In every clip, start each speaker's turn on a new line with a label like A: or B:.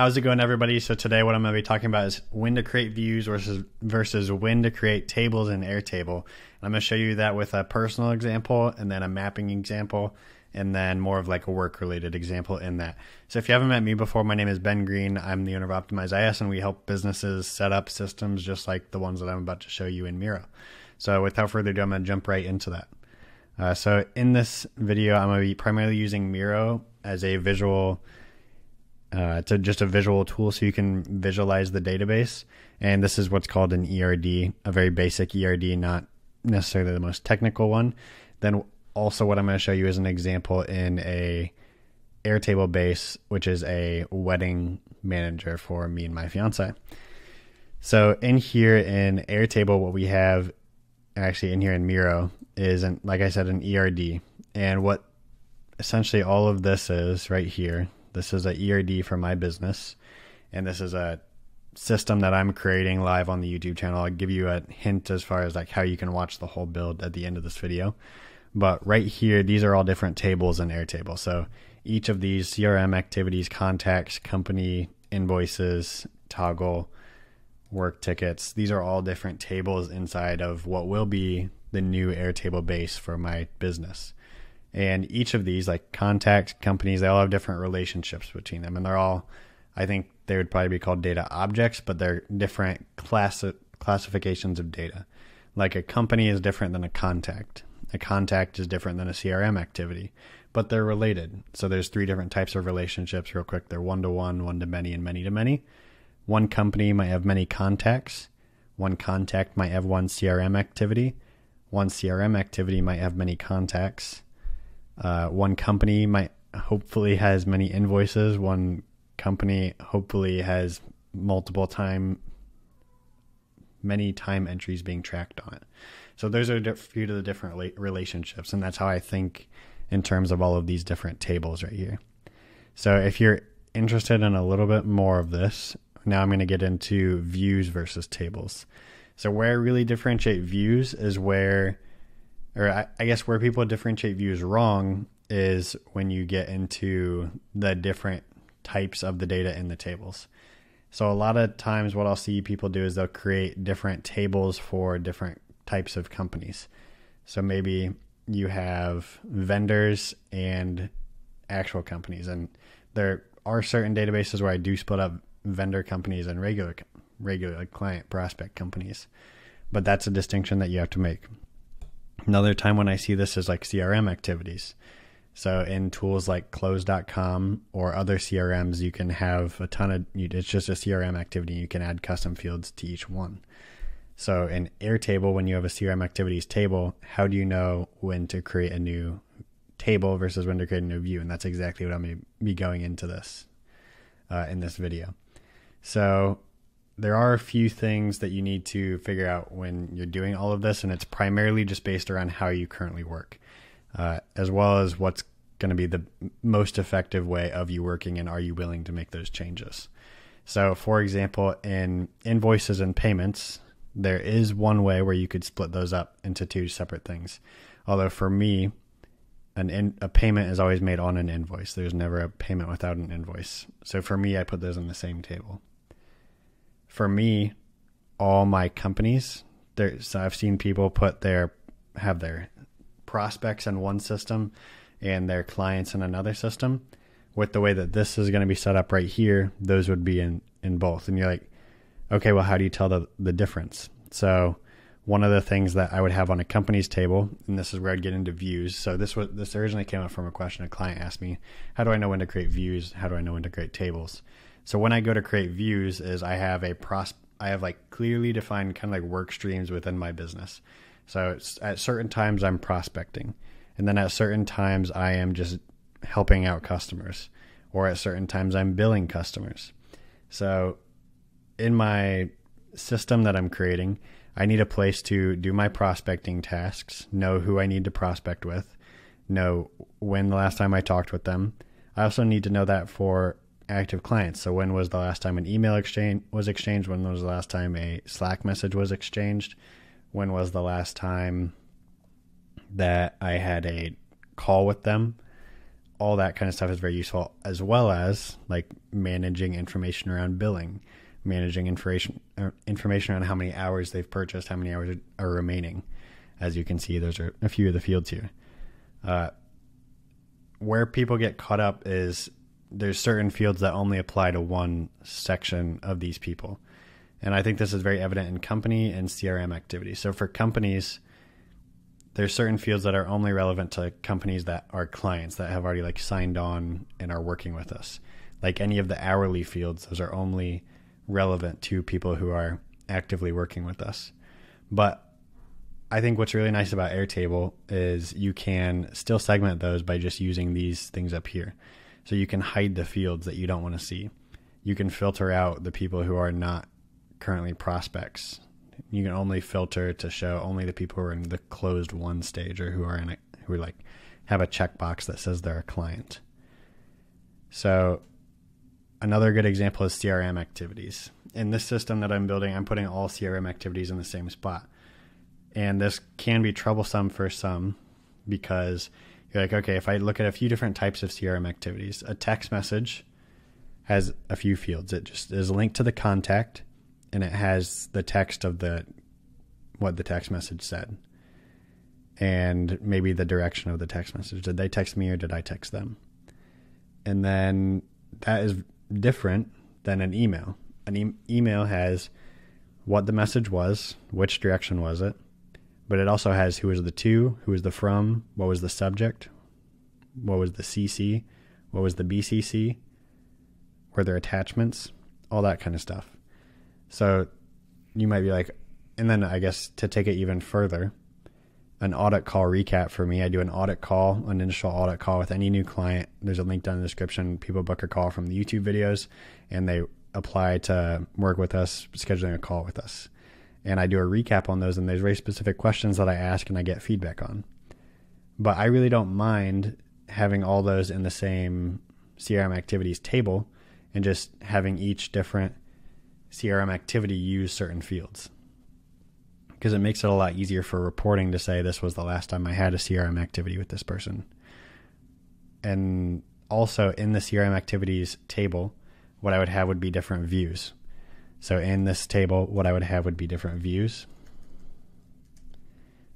A: How's it going, everybody? So today, what I'm going to be talking about is when to create views versus versus when to create tables in Airtable. And I'm going to show you that with a personal example, and then a mapping example, and then more of like a work-related example in that. So if you haven't met me before, my name is Ben Green. I'm the owner of Optimize IS, and we help businesses set up systems just like the ones that I'm about to show you in Miro. So without further ado, I'm going to jump right into that. Uh, so in this video, I'm going to be primarily using Miro as a visual uh, it's a, just a visual tool so you can visualize the database. And this is what's called an ERD, a very basic ERD, not necessarily the most technical one. Then also what I'm going to show you is an example in a Airtable base, which is a wedding manager for me and my fiance. So in here in Airtable, what we have actually in here in Miro is, an, like I said, an ERD. And what essentially all of this is right here this is a ERD for my business, and this is a system that I'm creating live on the YouTube channel. I'll give you a hint as far as like how you can watch the whole build at the end of this video. But right here, these are all different tables in Airtable. So each of these CRM activities, contacts, company invoices, Toggl, work tickets, these are all different tables inside of what will be the new Airtable base for my business. And each of these, like contact companies, they all have different relationships between them. And they're all, I think they would probably be called data objects, but they're different class classifications of data. Like a company is different than a contact. A contact is different than a CRM activity, but they're related. So there's three different types of relationships, real quick. They're one to one, one to many, and many to many. One company might have many contacts. One contact might have one CRM activity. One CRM activity might have many contacts uh, one company might hopefully has many invoices. One company hopefully has multiple time, many time entries being tracked on it. So those are a few of the different relationships, and that's how I think in terms of all of these different tables right here. So if you're interested in a little bit more of this, now I'm going to get into views versus tables. So where I really differentiate views is where or I, I guess where people differentiate views wrong is when you get into the different types of the data in the tables. So a lot of times what I'll see people do is they'll create different tables for different types of companies. So maybe you have vendors and actual companies and there are certain databases where I do split up vendor companies and regular regular client prospect companies. But that's a distinction that you have to make. Another time when I see this is like CRM activities. So in tools like close.com or other CRMs, you can have a ton of, it's just a CRM activity. You can add custom fields to each one. So in Airtable, when you have a CRM activities table, how do you know when to create a new table versus when to create a new view? And that's exactly what I'm going to be going into this uh, in this video. So there are a few things that you need to figure out when you're doing all of this, and it's primarily just based around how you currently work, uh, as well as what's going to be the most effective way of you working, and are you willing to make those changes. So, for example, in invoices and payments, there is one way where you could split those up into two separate things. Although for me, an in, a payment is always made on an invoice. There's never a payment without an invoice. So for me, I put those in the same table for me, all my companies, there, so I've seen people put their have their prospects in one system and their clients in another system. With the way that this is going to be set up right here, those would be in in both. And you're like, okay, well, how do you tell the the difference? So one of the things that I would have on a company's table, and this is where I'd get into views. So this was this originally came up from a question a client asked me, how do I know when to create views? How do I know when to create tables? So when I go to create views, is I have a pros I have like clearly defined kind of like work streams within my business. So at certain times I'm prospecting, and then at certain times I am just helping out customers, or at certain times I'm billing customers. So in my system that I'm creating, I need a place to do my prospecting tasks, know who I need to prospect with, know when the last time I talked with them. I also need to know that for active clients. So when was the last time an email exchange was exchanged? When was the last time a Slack message was exchanged? When was the last time that I had a call with them? all that kind of stuff is very useful, as well as like managing information around billing, managing information uh, information on how many hours they've purchased, how many hours are remaining. As you can see, those are a few of the fields here. Uh, where people get caught up is there's certain fields that only apply to one section of these people. And I think this is very evident in company and CRM activity. So for companies, there's certain fields that are only relevant to companies that are clients that have already like signed on and are working with us. Like any of the hourly fields, those are only relevant to people who are actively working with us. But I think what's really nice about Airtable is you can still segment those by just using these things up here. So you can hide the fields that you don't want to see. You can filter out the people who are not currently prospects you can only filter to show only the people who are in the closed won stage or who are in it who are like have a checkbox that says they're a client. So another good example is CRM activities. In this system that I'm building, I'm putting all CRM activities in the same spot. And this can be troublesome for some because you're like, okay, if I look at a few different types of CRM activities, a text message has a few fields. It just is linked to the contact and it has the text of the what the text message said. And maybe the direction of the text message. Did they text me or did i text them? And then that is different than an email. An e- email has what the message was which direction was it but it also has who was the to who was the from what was the subject what was the cc what was the bcc were there attachments all that kind of stuff so you might be like, and then I guess to take it even further, an audit call recap for me. I do an audit call, an initial audit call with any new client. There's a link down in the description. People book a call from the YouTube videos and they apply to work with us, scheduling a call with us. And I do a recap on those, and there's very specific questions that I ask and I get feedback on. But I really don't mind having all those in the same CRM activities table and just having each different CRM activity use certain fields because it makes it a lot easier for reporting to say this was the last time I had a CRM activity with this person. And also in the CRM activities table, what I would have would be different views. So in this table, what I would have would be different views.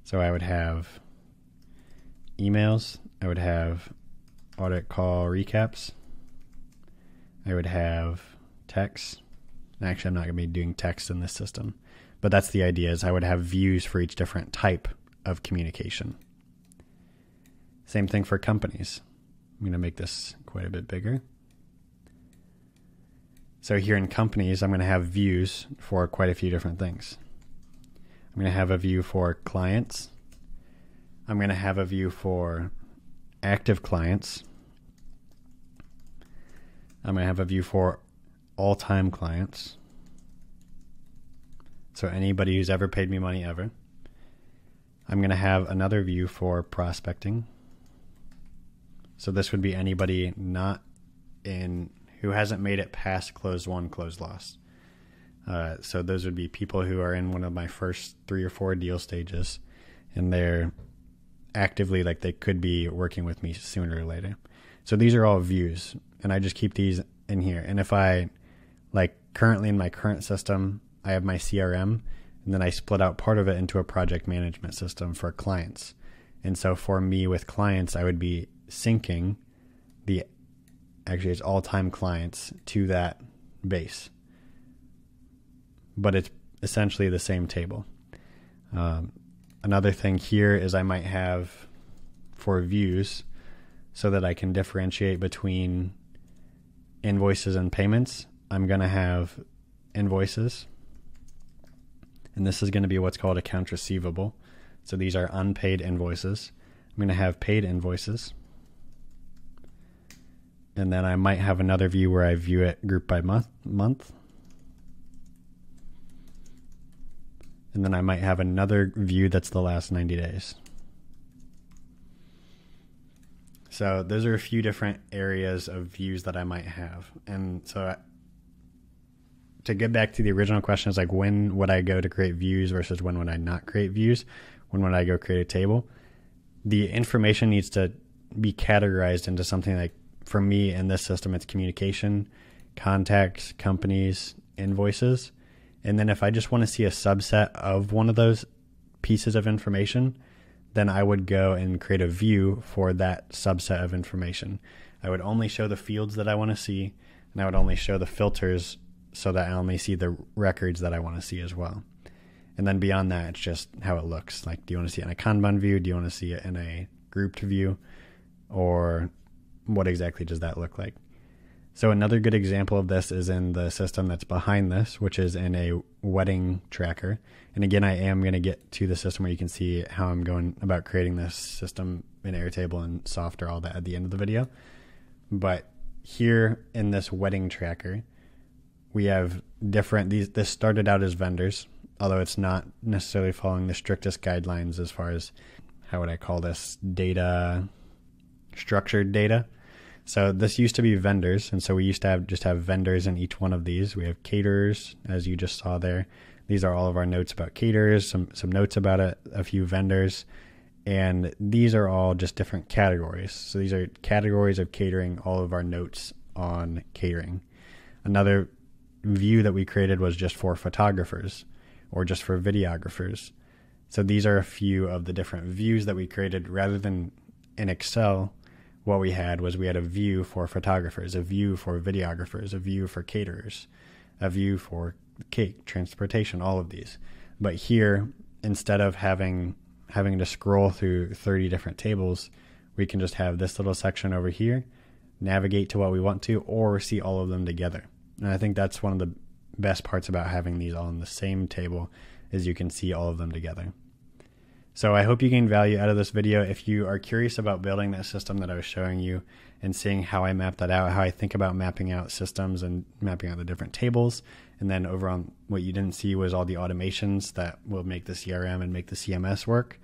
A: So I would have emails, I would have audit call recaps, I would have text, Actually, I'm not going to be doing text in this system, but that's the idea is I would have views for each different type of communication. Same thing for companies. I'm going to make this quite a bit bigger. So here in companies, I'm going to have views for quite a few different things. I'm going to have a view for clients. I'm going to have a view for active clients. I'm going to have a view for all time clients. So anybody who's ever paid me money ever. I'm going to have another view for prospecting. So this would be anybody not in who hasn't made it past closed won, closed loss. Uh, so those would be people who are in one of my first three or four deal stages, and they're actively like they could be working with me sooner or later. So these are all views, and I just keep these in here. And if I like currently in my current system, I have my CRM, and then I split out part of it into a project management system for clients. And so for me with clients, I would be syncing the actually it's all time clients to that base. But it's essentially the same table. Um, another thing here is I might have for views so that I can differentiate between invoices and payments. I'm going to have invoices. And this is going to be what's called accounts receivable. So these are unpaid invoices. I'm going to have paid invoices. And then I might have another view where I view it group by month. month. And then I might have another view that's the last 90 days. So those are a few different areas of views that I might have. And so to get back to the original question is like when would I go to create views versus when would I not create views? When would I go create a table? The information needs to be categorized into something like for me in this system it's communication, contacts, companies, invoices. And then if I just want to see a subset of one of those pieces of information, then I would go and create a view for that subset of information. I would only show the fields that I want to see, and I would only show the filters so that I only see the records that I want to see as well. And then beyond that, it's just how it looks. Like, do you want to see it in a Kanban view? Do you want to see it in a grouped view? Or what exactly does that look like? So another good example of this is in the system that's behind this, which is in a wedding tracker. And again, I am going to get to the system where you can see how I'm going about creating this system in Airtable and Softr, all that at the end of the video. But here in this wedding tracker, we have different these this started out as vendors, although it's not necessarily following the strictest guidelines as far as how would I call this data structured data. So this used to be vendors, and so we used to have just have vendors in each one of these. We have caterers, as you just saw there. These are all of our notes about caterers, some some notes about a, a few vendors, and these are all just different categories. So these are categories of catering. All of our notes on catering. Another view that we created was just for photographers or just for videographers. So these are a few of the different views that we created rather than in Excel what we had was we had a view for photographers, a view for videographers, a view for caterers, a view for cake, transportation, all of these. But here, instead of having having to scroll through 30 different tables, we can just have this little section over here, navigate to what we want to, or see all of them together. And I think that's one of the best parts about having these all in the same table is you can see all of them together. So I hope you gain value out of this video. If you are curious about building that system that I was showing you and seeing how I map that out, how I think about mapping out systems and mapping out the different tables, and then over on what you didn't see was all the automations that will make the CRM and make the CMS work.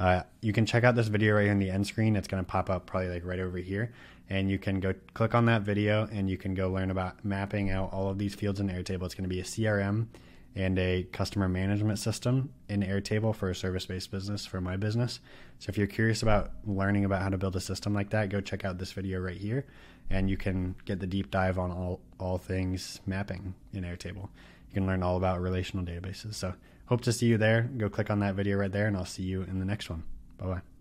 A: Uh, you can check out this video right here in the end screen. It's going to pop up probably like right over here. And you can go click on that video and you can go learn about mapping out all of these fields in Airtable. It's going to be a CRM and a customer management system in Airtable for a service based business for my business. So if you're curious about learning about how to build a system like that, go check out this video right here and you can get the deep dive on all, all things mapping in Airtable. You can learn all about relational databases. So hope to see you there. Go click on that video right there and I'll see you in the next one. Bye bye.